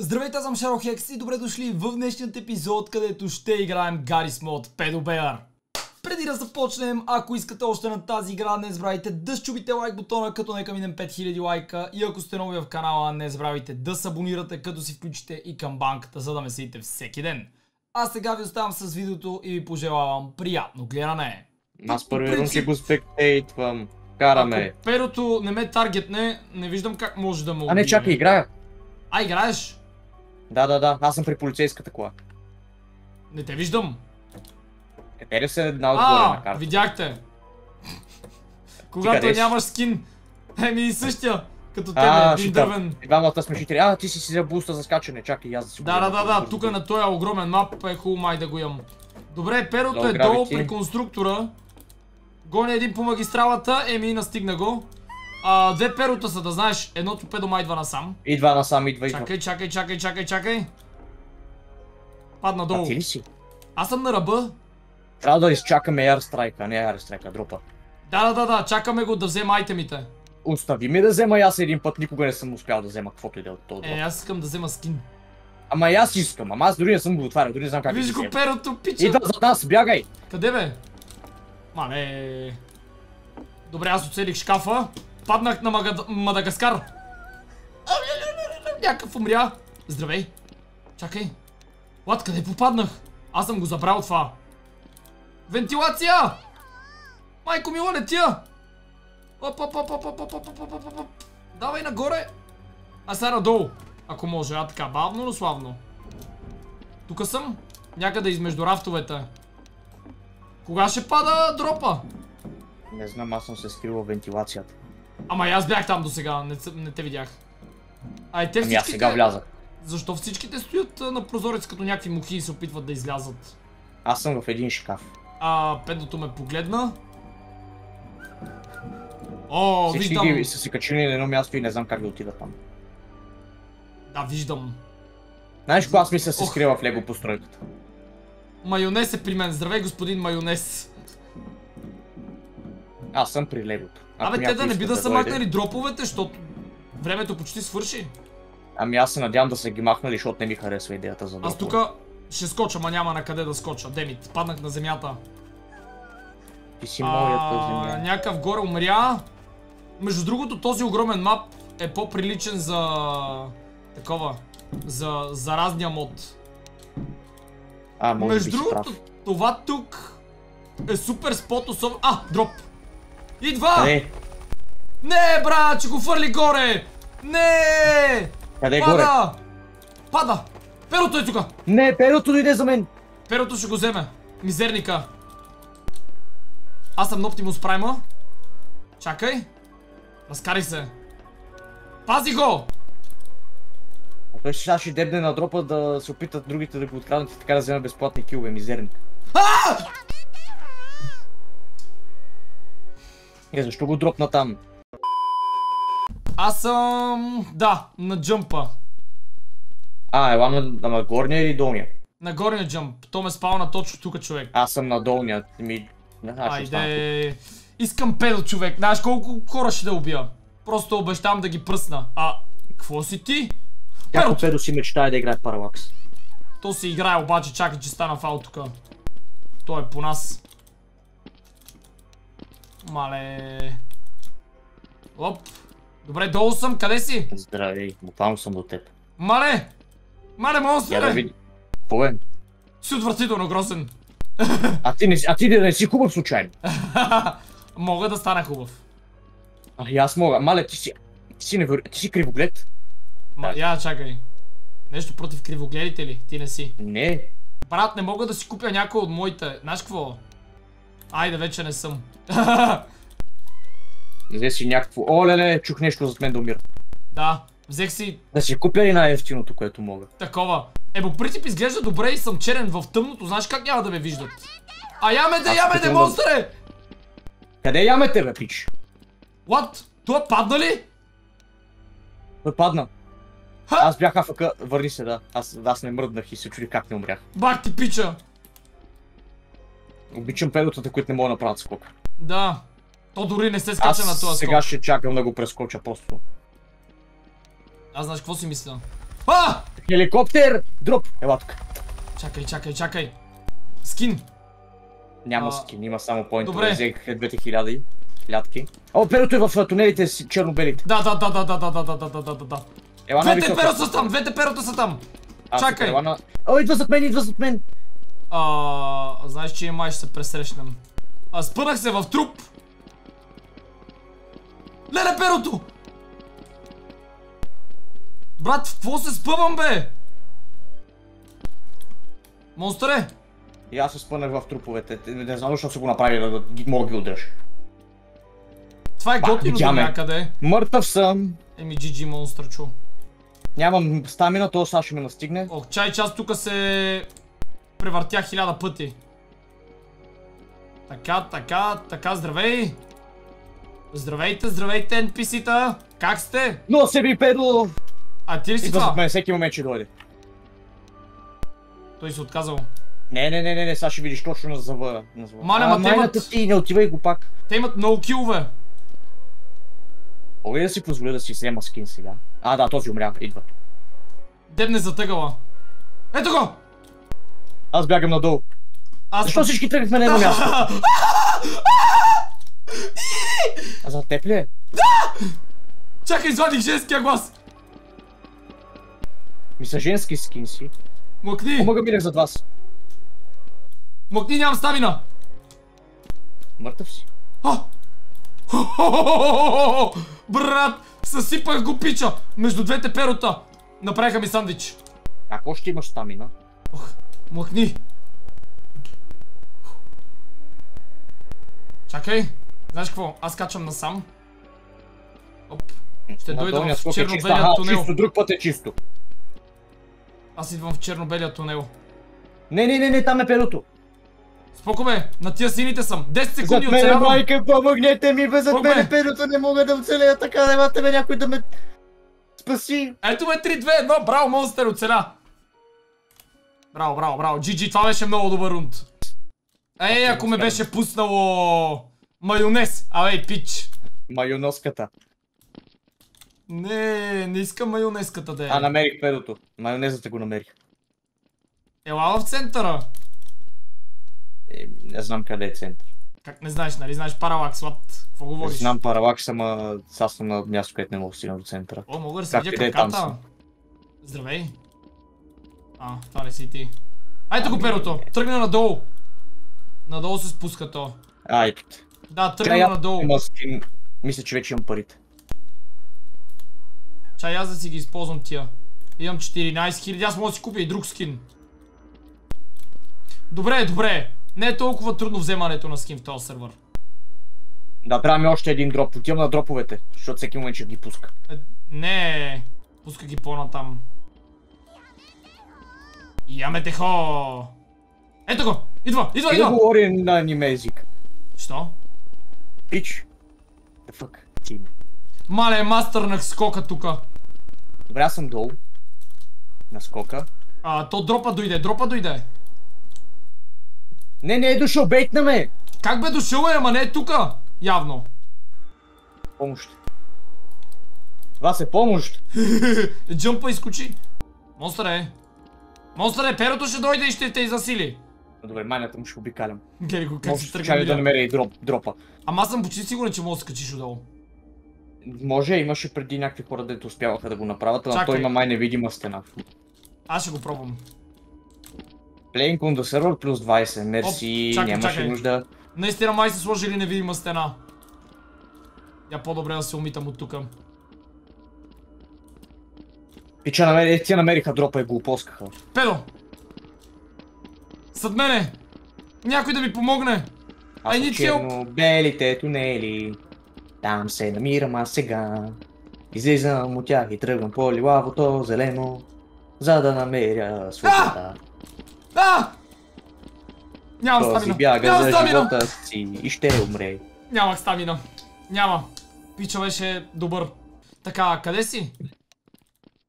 Здравейте, аз съм Шаро Хекс и добре дошли в днешният епизод, където ще играем Гарис мод Bear. Преди да започнем, ако искате още на тази игра, не забравяйте да щубите лайк бутона, като нека минем 5000 лайка и ако сте нови в канала, не забравяйте да се абонирате, като си включите и към банката, за да ме следите всеки ден. А сега ви оставам с видеото и ви пожелавам приятно гледане. Аз първи рун си го спектейтвам. Караме. Ако перото не ме таргетне, не виждам как може да убие. А не, чакай, играя. А, играеш? Да, да, да. Аз съм при полицейската кола. Не те виждам. Катеря се една отгоре на А, карта. видяхте. Когато къде нямаш скин. Еми и същия. Като тебе, един дървен. И двамата сме жители. А, ти си си за буста за скачане. Чакай, аз да си Да, да, да, да, тук на този огромен мап е хубаво май да го имам. Добре, перото е долу при конструктора. Гони един по магистралата, еми настигна го. А, две перота са, да знаеш, едното педо май идва насам. Идва насам, идва, идва. Чакай, чакай, чакай, чакай, чакай. Падна А долу. ти ли си? Аз съм на ръба. Трябва да изчакаме Airstrike, а не Airstrike, дропа. Да, да, да, да, чакаме го да взема айтемите. Остави ми да взема аз един път, никога не съм успял да взема каквото и да е от този Е, дроп. аз искам да взема скин. Ама и аз искам, ама аз дори не съм го отварял, дори не знам как Виж го перото, пича. Идва зад нас, бягай! Къде бе? Мале. Добре, аз оцелих шкафа. Паднах на Мага... Мадагаскар. Някакъв умря. Здравей. Чакай. Лад, къде попаднах? Аз съм го забрал това. Вентилация! Майко мила, летя! Оп, оп, оп, оп, оп, оп, оп, оп, оп, оп. Давай нагоре. А сега надолу. Ако може, а така, бавно, но славно. Тука съм. Някъде измежду рафтовете. Кога ще пада дропа? Не знам, аз съм се скрил във вентилацията. Ама и аз бях там до сега, не, не те видях. Ай, те Ами аз сега влязах. Защо всичките стоят на прозорец като някакви мухи и се опитват да излязат? Аз съм в един шкаф. А, педото ме погледна. О, Всички виждам. ги са си качили на едно място и не знам как да отида там. Да, виждам. Знаеш кога аз мисля се скрива в лего постройката? Майонез е при мен. Здравей, господин майонез. Аз съм при легото. Абе, те да не би да са дойде- махнали дроповете, защото времето почти свърши. Ами аз се надявам да са ги махнали, защото не ми харесва идеята за Аз дропове. тук ще скоча, ма няма на къде да скоча. Демит, паднах на земята. Ти си моята земя. Някакъв горе умря. Между другото, този огромен мап е по-приличен за... Такова. За заразния мод. А, може Между би другото, прав. това тук е супер спот, особено... А, дроп! Идва! Къде? Не, брат, че го фърли горе! Не! Къде е горе? Пада! Пада! Перото е тука! Не, перото дойде за мен! Перото ще го вземе. Мизерника. Аз съм Optimus Prime. Чакай. Разкари се. Пази го! А той сега ще дебне на дропа да се опитат другите да го откраднат и така да вземат безплатни килове, мизерник. Е, защо го дропна там? Аз съм... Да, на джъмпа. А, ела на, на, горния или долния? На горния джъмп. То ме спална точно тук, човек. Аз съм на долния. Ми... Тук. Айде. Искам педо, човек. Знаеш колко хора ще да убия? Просто обещавам да ги пръсна. А, какво си ти? Перото! педо си мечтае да играе Паралакс. То си играе, обаче чакай, че стана фал тука. Той е по нас. Мале. Оп. Добре, долу съм. Къде си? Здравей, буквално съм до теб. Мале! Мале, Я да монстре! види. Какво е? Си отвратително грозен. А ти, не, а ти не, не си хубав случайно. Мога да стана хубав. А, и аз мога. Мале, ти си... Ти си, невър... ти си кривоглед? Ма, Да. я чакай. Нещо против кривогледите ли? Ти не си. Не. Брат, не мога да си купя някой от моите. Знаеш какво? Айде, вече не съм. Взе си някакво... О, леле, чух нещо зад мен да умира. да, взех си Да си купя ли най-ефтиното, което мога? такова. Е, по принцип изглежда добре и съм черен в тъмното. Знаеш как няма да ме виждат? А яме де, Аз яме де, питам да- монстре! Къде ямете, бе, пич? What? Това падна ли? Той падна. Ха! Аз бях АФК, върни се, да. Аз, аз не мръднах и се чуди как не умрях. Бах ти пича. Обичам педотата, които не могат да направят скок. Да. То дори не се скача Аз на този сега скок. ще чакам да го прескоча просто. Аз знаеш какво си мисля? А! Хеликоптер! Дроп! Ела тук. Чакай, чакай, чакай. Скин. Няма А, скин, има само поинт. добре. Взех двете хиляди. Хилядки. О, перото е в тунелите с черно-белите. Да, да, да, да, да, да, да, да, да, да, да. Ела Двете най-висока. перо са там, двете перота са там. А, чакай. ела на- О, идва зад мен, идва зад мен. А, знаеш, че май ще се пресрещнем. А, спънах се в труп. Леле перото! Брат, в какво се спъвам, бе? Монстъре! И аз се спънах в труповете. Те- Не знам защо са го направили да, да мога ги удръж. Това е готино до някъде. Мъртъв съм. Еми, GG монстър, чу. Нямам стамина, то сега ще ме настигне. Ох, чай час тук се превъртя хиляда пъти. Така, така, така, здравей! Здравейте, здравейте, NPC-та! Как сте? Но се би педло! А ти ли си Идва това? мен, всеки момент ще дойде. Той се отказал. Не, не, не, не, не, сега ще видиш точно на зъба. Маля, ма те имат- ти, не отивай го пак. Те имат много килове. Мога ли да си позволя да си взема скин сега? А, да, този умря, идва. Дебне затъгала. Ето го! Аз бягам надолу. Аз... Защо всички тръгнахме на едно място? А за теб ли е? Чакай, извадих женския глас! Ми са женски скин си. Мъкни! Помага минах зад вас. Мъкни, нямам стамина! Мъртъв си. А! Брат, съсипах го пича между двете перота. Направиха ми сандвич. Ако още имаш стамина? Ох, мъкни. Чакай. Знаеш какво? Аз качвам насам. Оп. Ще На дойда в е черно-белия тунел. чисто, друг път е чисто. Аз идвам в черно-белия тунел. Не, не, не, не, там е перото. Споко бе, на тия сините съм. 10 Зад секунди мене, оцелявам. майка, помогнете ми, бе, зад мене перото не мога да оцелея така, немате бе някой да ме спаси. Ето ме 3-2-1, браво, монстър, оцеля. Браво, браво, браво. GG, това беше много добър рунд. Ей, ако ме беше пуснало майонез. Абе, пич. Майоноската. Не, не искам майонезката да е. А, намерих перото. Майонезата го намерих. Ела в центъра. Е, не знам къде е център. Как не знаеш, нали? Знаеш паралакс, лад. Какво Не говориш? знам паралакс, ама аз съм на място, където не мога да стигна до центъра. О, мога да се видя там краката. Здравей. А, това не си ти. Айде го перото. Тръгна надолу. Надолу се спуска то. Ай, Да, тръгна надолу. Мисля, че вече имам парите. Чай аз да си ги използвам тия. Имам 14 000, аз мога да си купя и друг скин. Добре, добре. Не е толкова трудно вземането на скин в този сервер. Да, трябва ми още един дроп. Отивам на дроповете, защото всеки момент ще ги пуска. Е, не, пуска ги по-натам. Ямете хо! Ето го! Идва, идва, идва! говори на аниме език. Що? Пич. The fuck? Ти. Мале, мастърнах скока тука. Добре, аз съм долу. На скока. А, то дропа дойде, дропа дойде. Не, не е дошъл, бейтна ме! Как бе дошъл е, ама не е тука? Явно. Помощ. Това се помощ. Джъмпа изкочи. Монстър е. Монстър е, перото ще дойде и ще те засили. Добре, майната му ще обикалям. Гледай го как се тръгна да намеря и дроп, дропа. Ама аз съм почти сигурен, че може да скачиш отдолу. Може, имаше преди някакви хора, дето успяваха да го направят, ама той има май невидима стена. Аз ще го пробвам. Playing on the server плюс 20, мерси, нямаше нужда. Наистина май са сложили невидима стена. Я по-добре да се умитам от тука. Пича, намери, тия намериха дропа и го опоскаха. Педо! Съд мене! Някой да ми помогне! Съм need help! черно-белите тунели. Там се намирам аз сега. Излизам от тях и тръгвам по лилавото зелено. За да намеря свобода. А! Нямам Този стамина! бяга Нямам за стамина! живота си и ще умре. Нямах стамина. Няма. Пича беше добър. Така, къде си?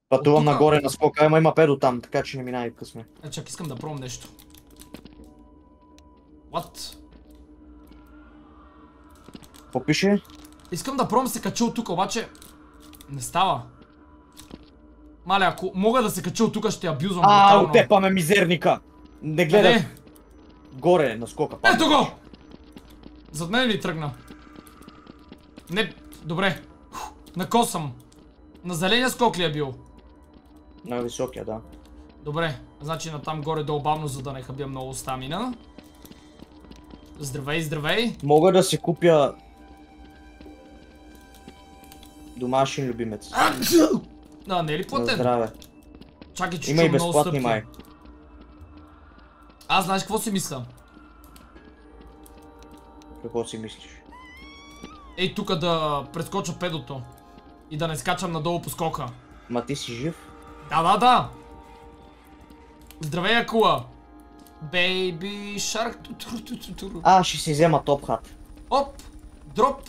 Пътувам Оттука. нагоре на скока, ама има педо там, така че не минай късме. Е, чак, искам да пробвам нещо. What? Какво пише? Искам да пробвам се кача от тук, обаче... Не става. Мале, ако мога да се кача от тук, ще абюзвам А, отепаме мизерника! Не гледах. Къде? Горе, на скока. Ето го! Зад мен ли тръгна? Не, добре. На кос съм. На зеления скок ли е бил? На високия, да. Добре, значи на там горе долу бавно, за да не хабя много стамина. Здравей, здравей. Мога да си купя... Домашен любимец. А, не е ли платен? здраве. Чакай, че Има и безплатни май. Аз знаеш какво си мисля? Какво си мислиш? Ей, тука да прескоча педото. И да не скачам надолу по скока. Ма ти си жив? Да, да, да! Здравей, Акула! Бейби шарк. А, ще си взема топ хат. Оп! Дроп!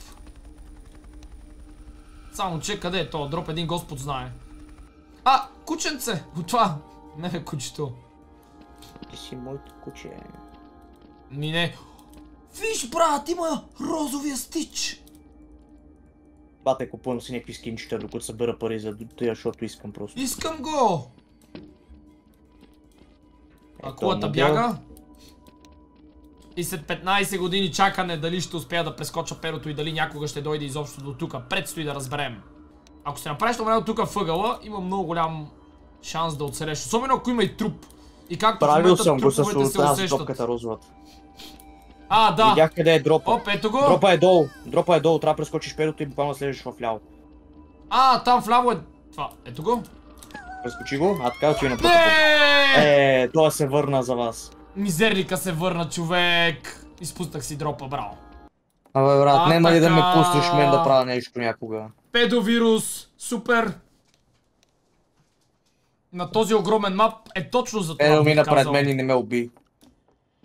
Само че къде е то? Дроп един господ знае. А, кученце! От това! Не е кучето. Ти си моето куче. Ми не. Виж, брат, има розовия стич! Бате, купувам си някакви скинчета, докато събера пари за тия, защото искам просто. Искам го! Ето, Акулата модел. бяга. И след 15 години чакане дали ще успея да прескоча перото и дали някога ще дойде изобщо до тука. Предстои да разберем. Ако се направиш това тук въгъла, има много голям шанс да оцелеш. Особено ако има и труп. И както в Правил момента го с труповете се усещат. топката розовата. А, да. Видях къде е дропа. Оп, ето го. Дропа е долу. Дропа е долу, трябва да прескочиш перото и буквално слезеш в ляво. А, там вляво е това. Ето го. Прескочи го, а така отиде на! Е, това се върна за вас. Мизерлика се върна, човек. Изпуснах си дропа, браво. Абе, брат, А, няма ли да ме така. пуснеш мен да правя нещо някога? Педовирус, супер. На този огромен мап е точно за това. Бих мина пред мен и не ме уби.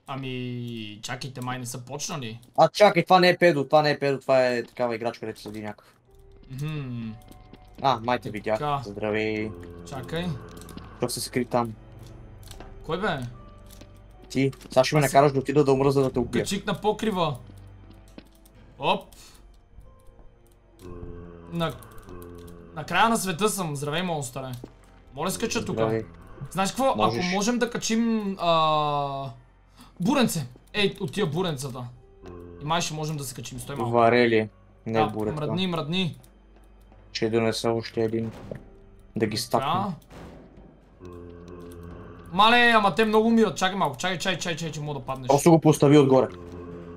Ами, чакайте, май не са почнали. А чакай, това не е педо, това не е педо, това е такава играчка, където седи някакъв. А, май те видях. Така. Здравей. чакай. Той се скри там. Кой бе? Ти, сега ще ме накараш да отида да умра, за да те убия. Качих на покрива. Оп. На... На края на света съм. Здравей, монстъре. Моля скача тук. Знаеш какво? Можеш. Ако можем да качим... А... Буренце. Ей, от тия буренцата. И май ще можем да се качим. Стой малко. Варели. Не Да, е буре това. мръдни, мръдни. Ще донеса още един. Да ги стакна. Да. Мале, ама те много умират. Чакай малко. Чакай, чай, чай, чай, че мога да паднеш. Просто го постави отгоре.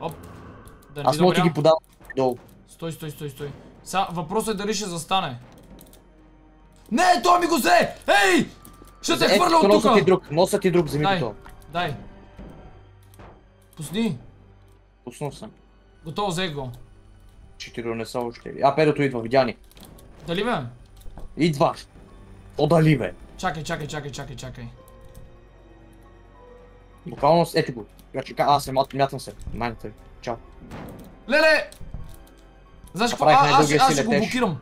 Оп. Да Аз мога ти ги подавам долу. Стой, стой, стой, стой. Сега въпросът е дали ще застане. Не, той ми го взе! Ей! Ще те Ето, хвърля от носът ти тук! друг, носът ти друг, вземи Дай. го то. Дай. Пусни. Пуснал съм. Готово, взех го. Ще ти донеса още. А, перото идва, видя ни. Дали бе? Идва. О, дали бе. Чакай, чакай, чакай, чакай, чакай. Буквално, ето го. Я чека, аз се мятам се. Майната ви. Чао. Леле! Знаеш какво? А, аз, аз ще го блокирам.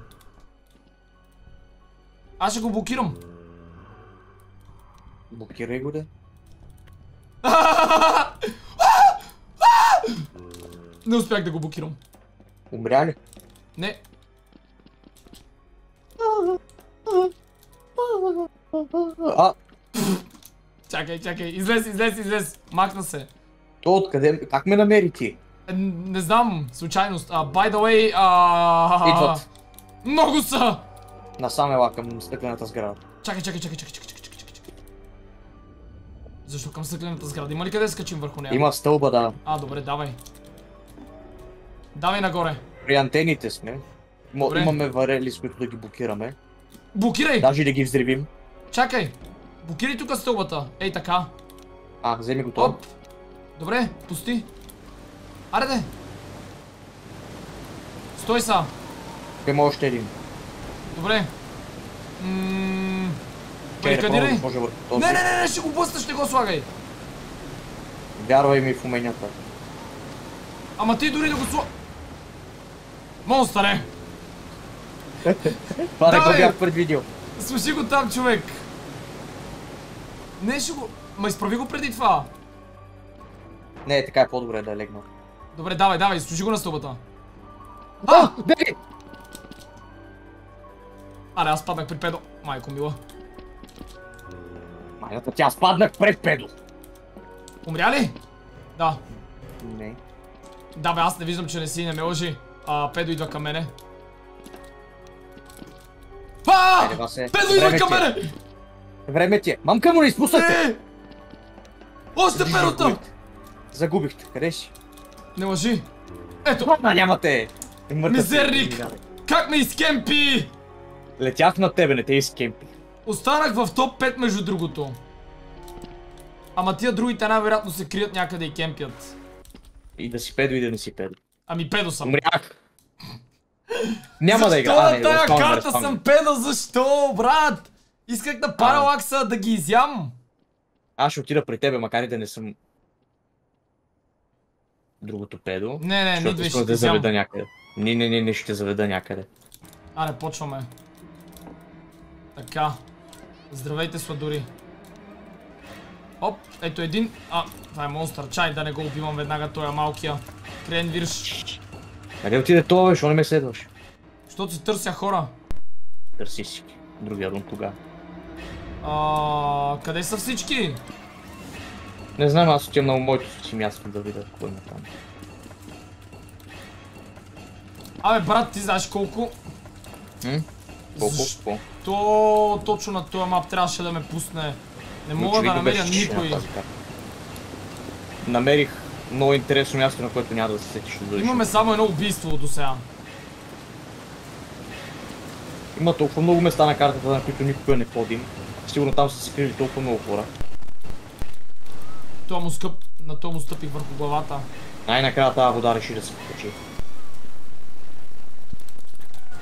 Аз ще го блокирам. Блокирай го, де. Не успях да го блокирам. Умря ли? Не. А, Чакай, чакай. Излез, излез, излез. Махна се. то откъде, как ме намери ти? Е, Не знам, случайност. А, by the way, а... Идват. Много са! Насам ела към стъклената сграда. Чакай, чакай, чакай, чакай, чакай, чакай, чакай, чакай. Защо към стъклената сграда? Има ли къде скачим върху нея? Има стълба, да. А, добре, давай. Давай нагоре. При антените сме. Добре. имаме варели, с които да ги блокираме. Блокирай! Даже да ги взривим. Чакай! Блокирай тук стълбата. Ей така. А, вземи го то. Оп! Добре, пусти. Аре де! Стой са! Има още един. Добре. Ммм... Барикадирай! Не, не, не, не, ще го блъсна, ще го слагай! Вярвай ми в уменията. Ама ти дори да го сла... Монстър е! Това не го бях предвидил. Слушай го там, човек! Не, ще го... Ма изправи го преди това! Не, така е по-добре да е легнал. Добре, давай, давай, служи го на стълбата. А, дели! Аре, аз паднах при педо. Майко мила. Майната, тя спаднах пред педо. Умря ли? Да. Не. Да бе, аз не виждам, че не си, не ме лъжи. А, Педо идва към мене. А! Педо идва към е. мене! Време ти е. Мамка му не изпуснахте! Не! Още Педота! Загубихте. Загубихте. Къде си? Не лъжи. Ето, Ладно, нямате. Е, Мизерник! как ме изкемпи! Летях на тебе, не те изкемпи. Останах в топ 5 между другото. Ама тия другите най-вероятно се крият някъде и кемпят. И да си педо, и да не си педо. Ами педо съм. Умрях. Няма да игра. Защо А, на тая карта съм педо? Защо, брат? Исках на паралакса да ги изям. Аз ще отида при тебе, макар и да не съм другото педо. Не, не, не идвай, ще да заведа някъде. Не, не, не, не ще заведа някъде. Аре, почваме. Така. Здравейте, сладори. Оп, ето един. А, това е монстър. Чай да не го убивам веднага, той е малкия. Крен вирш. Къде отиде това, бе? Що не ме следваш? Защото си търся хора. Търси си. Другия рун тогава. А, къде са всички? Не знам, аз отивам на моето си място да видя какво има там. Абе, брат, ти знаеш колко? М? Колко? Защо? Точно на този мап трябваше да ме пусне. Не мога да намеря никой. Намерих много интересно място, на което няма да се сетиш да. Имаме само едно убийство до сега. Има толкова много места на картата, на които никога не ходим. Сигурно там са се скрили толкова много хора. Това му скъп... На това му стъпих върху главата. Най-накрая тази вода реши да се покачи.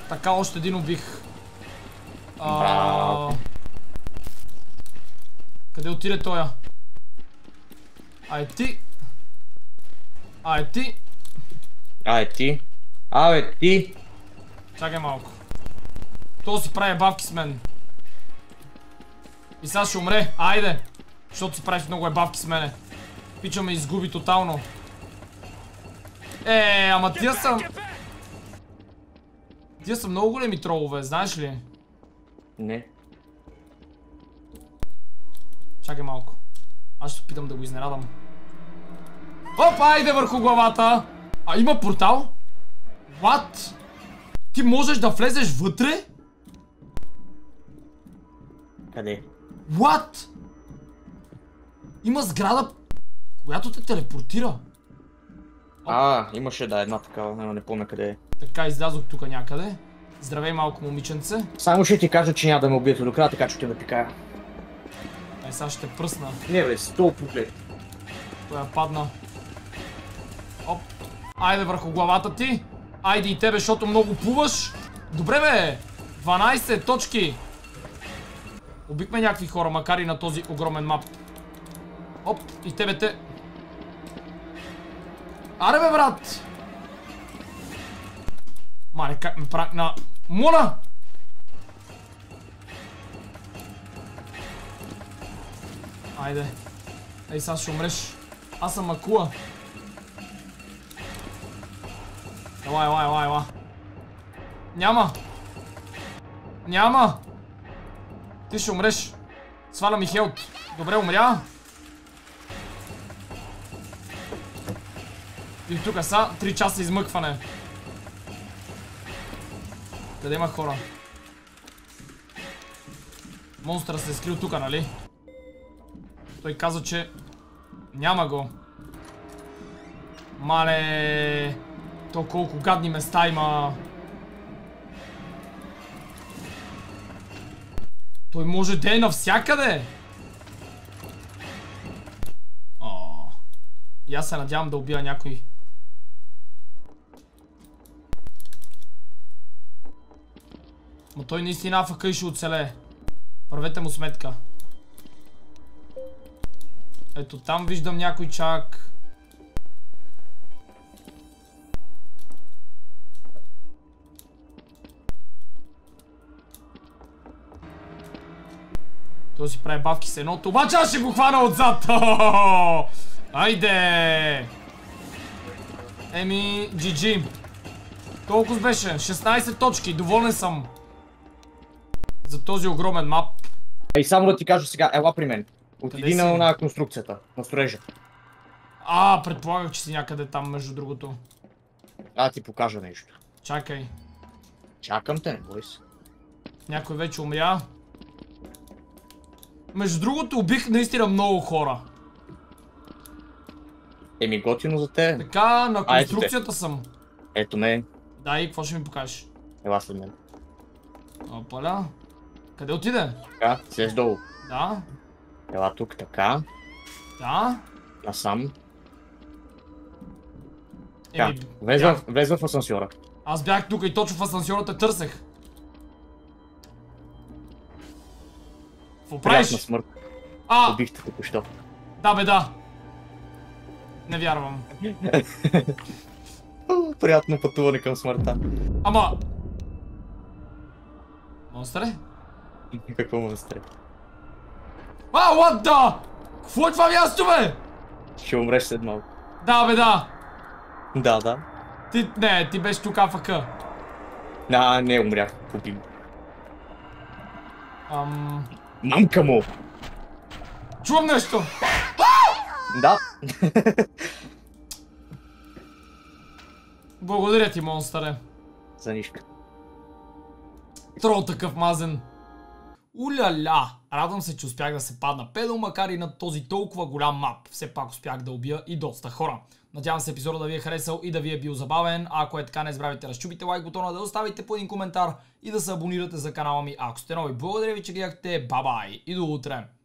Така още един убих. А... Къде отиде тоя? Ай ти. Ай ти. Ай ти. Абе ти. Чакай малко. То си прави бавки с мен. И сега ще умре. Айде. Защото си правиш много ебавки с мене. Пича ме изгуби тотално. Е, ама тия са... Тия са много големи тролове, знаеш ли? Не. Чакай малко. Аз ще опитам да го изненадам. Оп, айде върху главата! А има портал? What? Ти можеш да влезеш вътре? Къде? What? Има сграда, която те телепортира. А, имаше да една такава, но не помня къде е. Така, излязох тук някъде. Здравей, малко момиченце. Само ще ти кажа, че няма да ме убиете до края, така че ще ме пикая. Ай, сега ще пръсна. Не бе, сто поглед. Той я падна. Оп. Айде върху главата ти. Айде и тебе, защото много плуваш. Добре бе. 12 точки. Убихме някакви хора, макар и на този огромен мап. Оп, и тебе те. Аре бе, брат! Мале, как ме прави на... Моля! Айде. Ей, сега ще умреш. Аз съм акула. Ела, ела, ела, ела. Няма. Няма. Ти ще умреш. Сваля ми хелт. Добре, умря. И тук са 3 часа измъкване. Къде има хора? Монстъра се е скрил тук, нали? Той каза, че няма го. Мале... То колко гадни места има. Той може да е навсякъде. О. И аз се надявам да убия някой. Но той наистина АФК ще оцелее. Правете му сметка. Ето там виждам някой чак. Той си прави бавки с едното, обаче аз ще го хвана отзад! Айде! Еми, GG. Толкова беше. 16 точки. Доволен съм. За този огромен мап. И само да ти кажа сега, ела при мен. Отиди на си? на конструкцията, на строежа. А, предполагах, че си някъде там, между другото. А, ти покажа нещо. Чакай. Чакам те, не бой се. Някой вече умря. Между другото, убих наистина много хора. Еми, готино за те. Така, на А, ето те. конструкцията съм. Ето ме, Да, и какво ще ми покажеш? ела след мен. Опаля. Къде отиде? Така, слез долу. Да, Ела тук, така, да. насам. Така, Еми, влез, бях- в- асансьора. Аз бях тук и точно в асансьора те търсех. Какво Приятна правиш? смърт. А, Убихте току-що. да бе, да. Не вярвам. Приятно пътуване към смъртта. Ама... Монстре? Какво му настре? А, what the? Какво е това място, бе? Ще умреш след малко. Да, бе, да. Да, да. Ти, не, ти беше тук АФК. А, не, умрях. Убим. Ам... Мамка му! Чувам нещо. Да. Благодаря ти, монстъре. За нищо. Трол такъв мазен. Уляля! Радвам се, че успях да се падна педал, макар и на този толкова голям мап. Все пак успях да убия и доста хора. Надявам се епизода да ви е харесал и да ви е бил забавен. Ако е така, не забравяйте да разчупите лайк бутона, да оставите по един коментар и да се абонирате за канала ми, ако сте нови. Благодаря ви, че гледахте. Бабай и до утре!